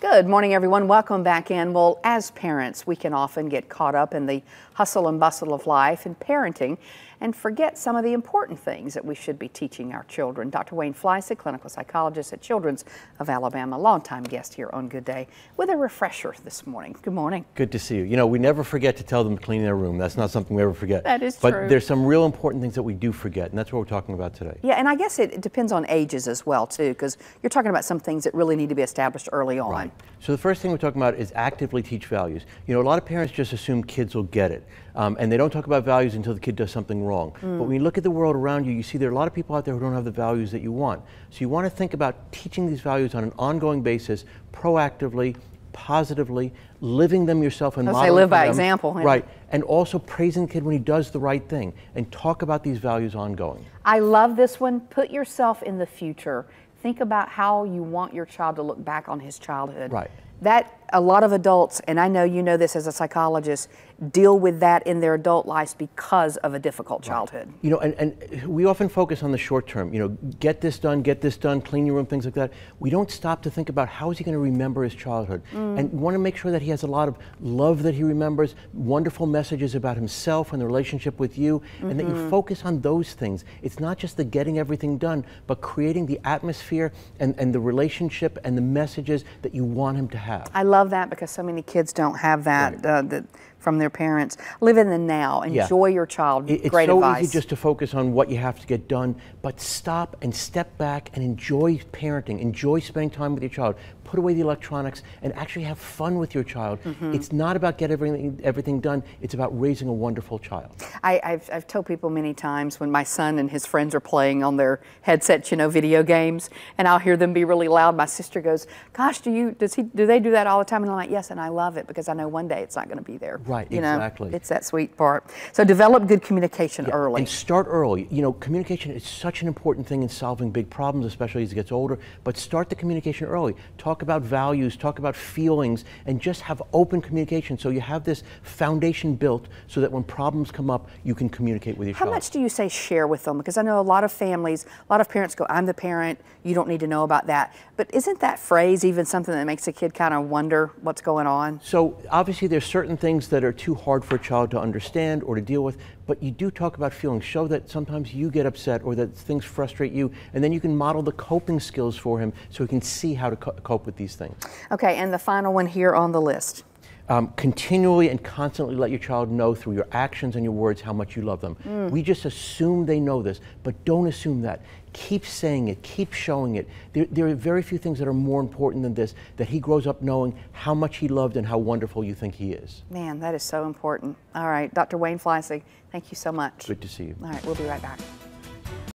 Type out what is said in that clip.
Good morning, everyone. Welcome back in. Well, as parents, we can often get caught up in the hustle and bustle of life and parenting and forget some of the important things that we should be teaching our children. Dr. Wayne Fleisig, clinical psychologist at Children's of Alabama, longtime guest here on Good Day, with a refresher this morning. Good morning. Good to see you. You know, we never forget to tell them to clean their room. That's not something we ever forget. That is but true. But there's some real important things that we do forget, and that's what we're talking about today. Yeah, and I guess it, it depends on ages as well, too, because you're talking about some things that really need to be established early on. Right. So the first thing we're talking about is actively teach values. You know, a lot of parents just assume kids will get it, um, and they don't talk about values until the kid does something wrong. Mm. But when you look at the world around you, you see there are a lot of people out there who don't have the values that you want. So you want to think about teaching these values on an ongoing basis, proactively, positively, living them yourself and modeling They live by them. example. Right, and also praising the kid when he does the right thing, and talk about these values ongoing. I love this one. Put yourself in the future. Think about how you want your child to look back on his childhood. Right. That a lot of adults, and I know you know this as a psychologist, deal with that in their adult lives because of a difficult childhood. Right. You know, and, and we often focus on the short term, you know, get this done, get this done, clean your room, things like that. We don't stop to think about how is he going to remember his childhood. Mm. And we want to make sure that he has a lot of love that he remembers, wonderful messages about himself and the relationship with you, mm-hmm. and that you mm-hmm. focus on those things. It's not just the getting everything done, but creating the atmosphere and, and the relationship and the messages that you want him to have. I love that because so many kids don't have that. Right. Uh, that from their parents. Live in the now. Enjoy yeah. your child. It, it's Great so advice. easy just to focus on what you have to get done, but stop and step back and enjoy parenting. Enjoy spending time with your child. Put away the electronics and actually have fun with your child. Mm-hmm. It's not about get everything everything done. It's about raising a wonderful child. I, have I've told people many times when my son and his friends are playing on their headsets, you know, video games, and I'll hear them be really loud. My sister goes, "Gosh, do you does he do they do that all the time?" And I'm like, "Yes," and I love it because I know one day it's not going to be there. Right, you exactly. Know, it's that sweet part. So develop good communication yeah, early. And start early. You know, communication is such an important thing in solving big problems, especially as it gets older. But start the communication early. Talk about values, talk about feelings, and just have open communication so you have this foundation built so that when problems come up, you can communicate with your How child. much do you say share with them? Because I know a lot of families, a lot of parents go, I'm the parent, you don't need to know about that. But isn't that phrase even something that makes a kid kind of wonder what's going on? So obviously there's certain things that are too hard for a child to understand or to deal with, but you do talk about feelings. Show that sometimes you get upset or that things frustrate you, and then you can model the coping skills for him so he can see how to co cope with these things. Okay, and the final one here on the list. Um, continually and constantly let your child know through your actions and your words how much you love them. Mm. We just assume they know this, but don't assume that. Keep saying it, keep showing it. There, there, are very few things that are more important than this that he grows up knowing how much he loved and how wonderful you think he is. Man, that is so important. All right, Dr. Wayne Fleisig, thank you so much. Good to see you. All right, we'll be right back.